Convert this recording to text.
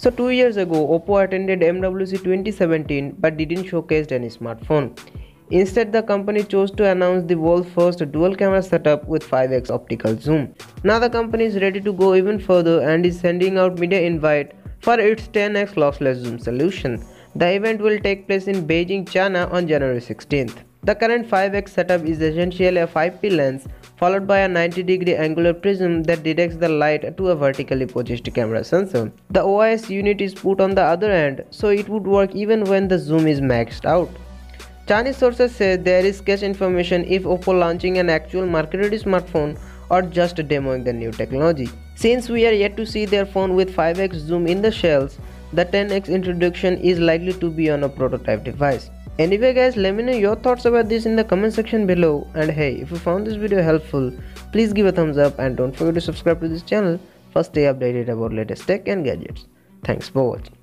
So 2 years ago, Oppo attended MWC 2017 but didn't showcase any smartphone. Instead, the company chose to announce the world's first dual camera setup with 5x optical zoom. Now the company is ready to go even further and is sending out media invite for its 10x lossless zoom solution. The event will take place in Beijing, China on January 16th. The current 5x setup is essentially a 5p lens followed by a 90 degree angular prism that detects the light to a vertically positioned camera sensor. The OIS unit is put on the other end so it would work even when the zoom is maxed out. Chinese sources say there is sketch information if Oppo launching an actual marketed smartphone or just demoing the new technology. Since we are yet to see their phone with 5x zoom in the shells, the 10x introduction is likely to be on a prototype device. Anyway guys, let me know your thoughts about this in the comment section below and hey, if you found this video helpful, please give a thumbs up and don't forget to subscribe to this channel for stay updated about latest tech and gadgets. Thanks for watching.